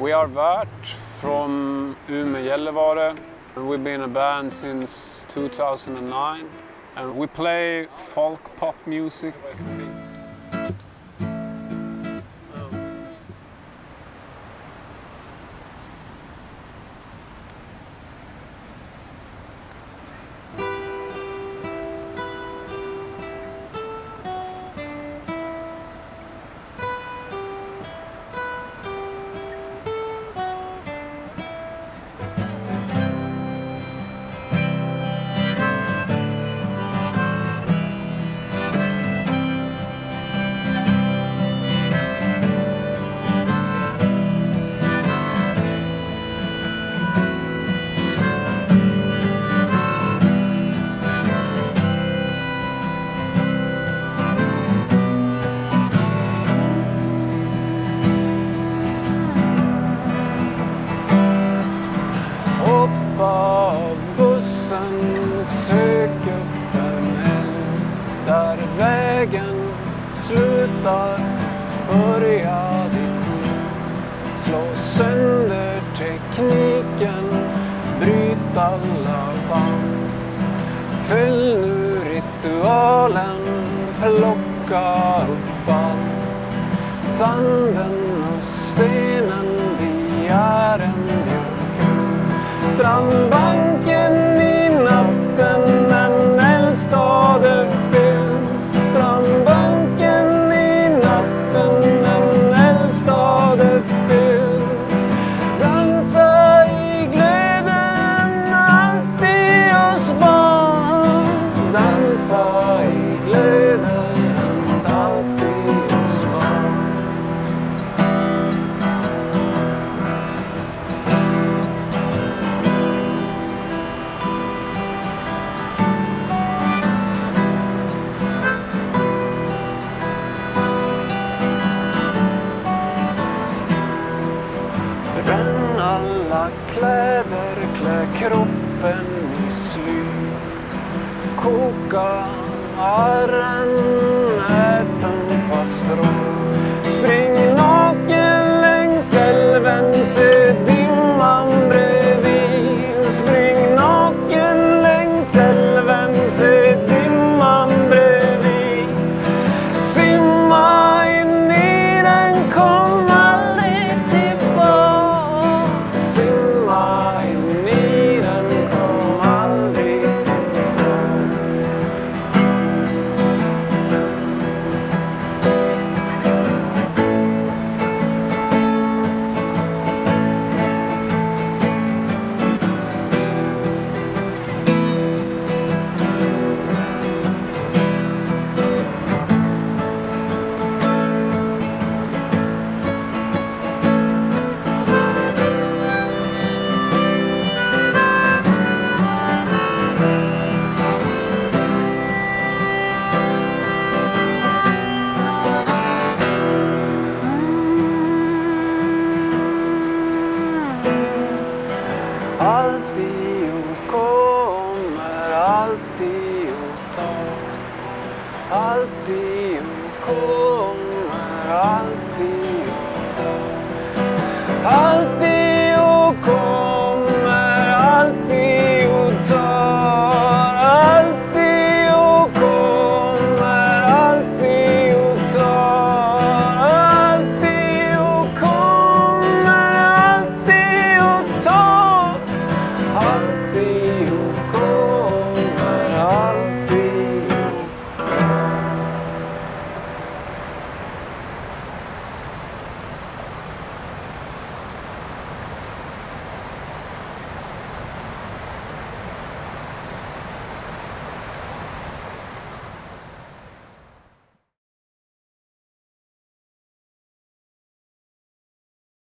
We are Vert from Umeå Gällivare. We've been a band since 2009 and we play folk pop music. Söker sök upp en älv där vägen slutar, börja ditt liv. Slå sönder tekniken, bryt alla band. Fyll nu ritualen, plocka upp allt. Sanden och stenen, vi är en björk. Dansa i glöden, alltid oss barn. Bränn alla kläder, klä kroppen. Koka arren, ät en fast rå. I'll be